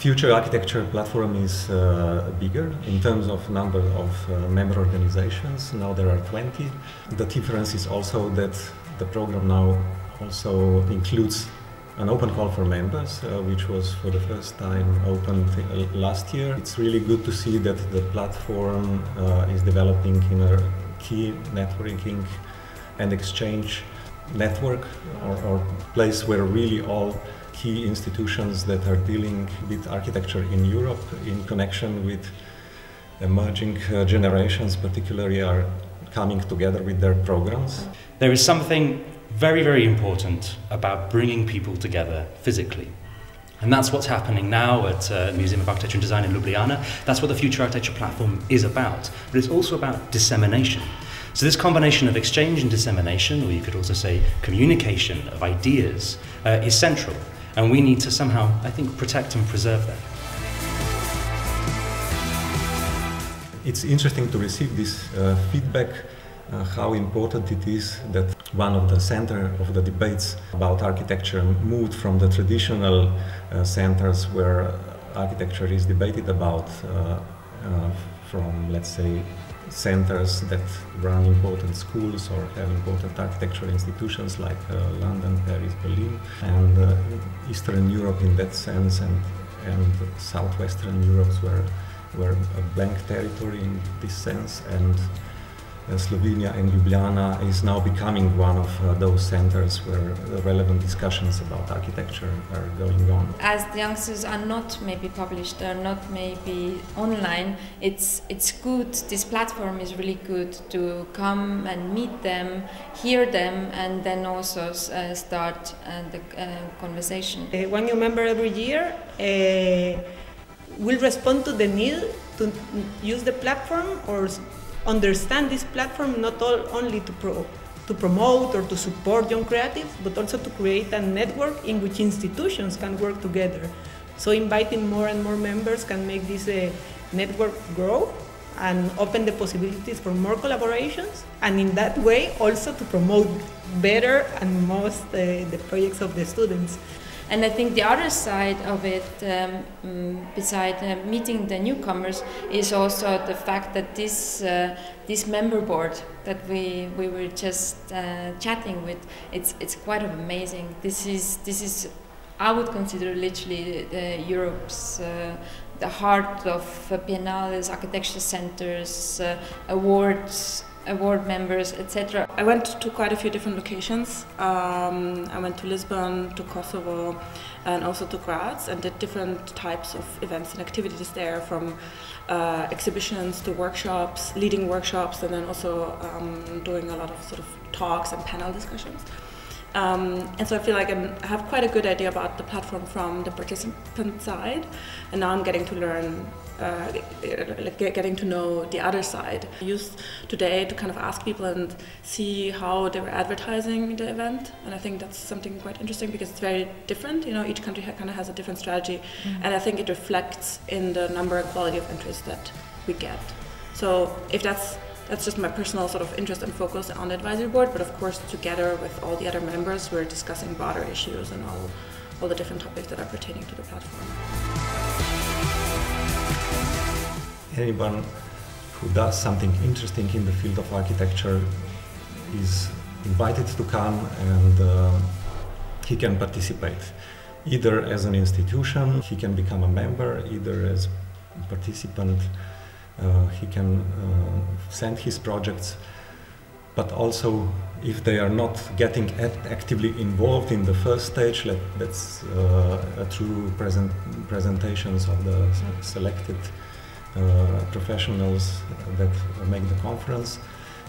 Future Architecture platform is uh, bigger in terms of number of uh, member organizations. Now there are 20. The difference is also that the program now also includes an open call for members, uh, which was for the first time open uh, last year. It's really good to see that the platform uh, is developing in a key networking and exchange network or, or place where really all key institutions that are dealing with architecture in Europe in connection with emerging uh, generations particularly are coming together with their programs. There is something very, very important about bringing people together physically. And that's what's happening now at uh, Museum of Architecture and Design in Ljubljana. That's what the Future Architecture Platform is about. But it's also about dissemination. So, this combination of exchange and dissemination, or you could also say communication of ideas, uh, is central. And we need to somehow, I think, protect and preserve that. It's interesting to receive this uh, feedback, uh, how important it is that one of the center of the debates about architecture moved from the traditional uh, centers where architecture is debated about uh, uh, from, let's say, centers that run important schools or have important architectural institutions like uh, London, Paris, Berlin, and uh, Eastern Europe in that sense, and, and Southwestern Europe were, were a blank territory in this sense, and Slovenia and Ljubljana is now becoming one of uh, those centers where relevant discussions about architecture are going on. As the youngsters are not maybe published, are not maybe online, it's it's good. This platform is really good to come and meet them, hear them, and then also uh, start uh, the uh, conversation. Uh, one new member every year will respond to the need to use the platform or understand this platform not all, only to, pro, to promote or to support young creatives, but also to create a network in which institutions can work together. So inviting more and more members can make this uh, network grow and open the possibilities for more collaborations, and in that way also to promote better and most uh, the projects of the students. And I think the other side of it, um, mm, beside uh, meeting the newcomers, is also the fact that this uh, this member board that we, we were just uh, chatting with, it's it's quite amazing. This is this is I would consider literally uh, Europe's uh, the heart of uh, biennales, architecture centers, awards award members, etc. I went to quite a few different locations. Um, I went to Lisbon, to Kosovo, and also to Graz, and did different types of events and activities there, from uh, exhibitions to workshops, leading workshops, and then also um, doing a lot of sort of talks and panel discussions. Um, and so I feel like I'm, i have quite a good idea about the platform from the participant side, and now I'm getting to learn, uh, getting to know the other side. I used today to kind of ask people and see how they were advertising the event, and I think that's something quite interesting because it's very different. You know, each country kind of has a different strategy, mm-hmm. and I think it reflects in the number and quality of interest that we get. So if that's that's just my personal sort of interest and focus on the advisory board. But of course, together with all the other members, we're discussing broader issues and all, all the different topics that are pertaining to the platform. Anyone who does something interesting in the field of architecture is invited to come and uh, he can participate. Either as an institution, he can become a member, either as a participant uh, he can uh, send his projects, but also if they are not getting actively involved in the first stage, let, that's uh, through present presentations of the selected professionals that make the conference,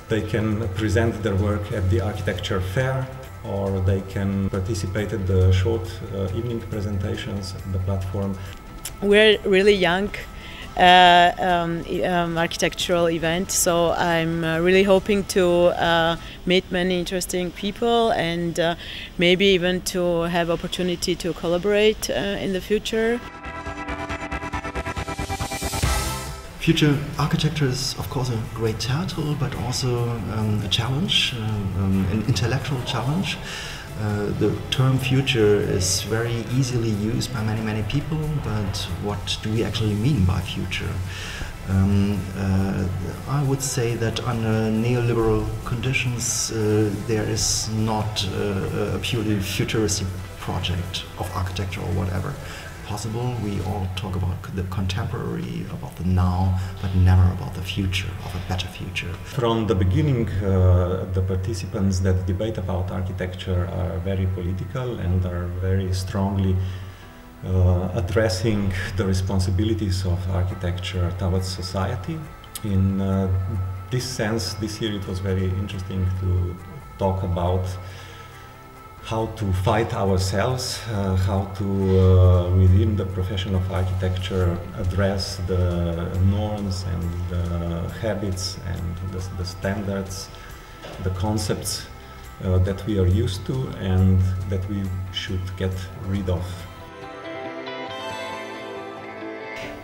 they can present their work at the architecture fair or they can participate at the short uh, evening presentations the platform. We're really young uh, um, um, architectural event. So I'm uh, really hoping to uh, meet many interesting people and uh, maybe even to have opportunity to collaborate uh, in the future. Future architecture is, of course, a great title, but also um, a challenge, um, an intellectual challenge. Uh, the term future is very easily used by many, many people, but what do we actually mean by future? Um, uh, I would say that under neoliberal conditions, uh, there is not uh, a purely futuristic project of architecture or whatever possible. We all talk about the contemporary, about the now, but never about the future, of a better future. From the beginning, uh, the participants that debate about architecture are very political and are very strongly uh, addressing the responsibilities of architecture towards society. In uh, this sense, this year it was very interesting to talk about how to fight ourselves, uh, how to, uh, within the profession of architecture, address the norms and the habits and the, the standards, the concepts uh, that we are used to and that we should get rid of.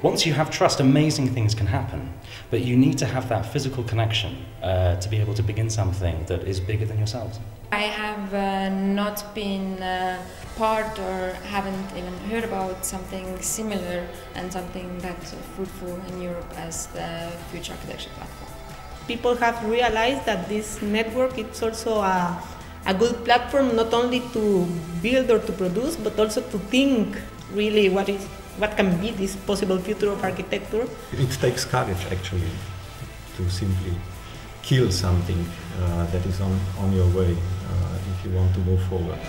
Once you have trust, amazing things can happen. But you need to have that physical connection uh, to be able to begin something that is bigger than yourselves. I have uh, not been uh, part or haven't even heard about something similar and something that's fruitful in Europe as the Future Architecture Platform. People have realized that this network is also a, a good platform not only to build or to produce, but also to think really what is what can be this possible future of architecture. It takes courage actually to simply kill something uh, that is on, on your way uh, if you want to move forward.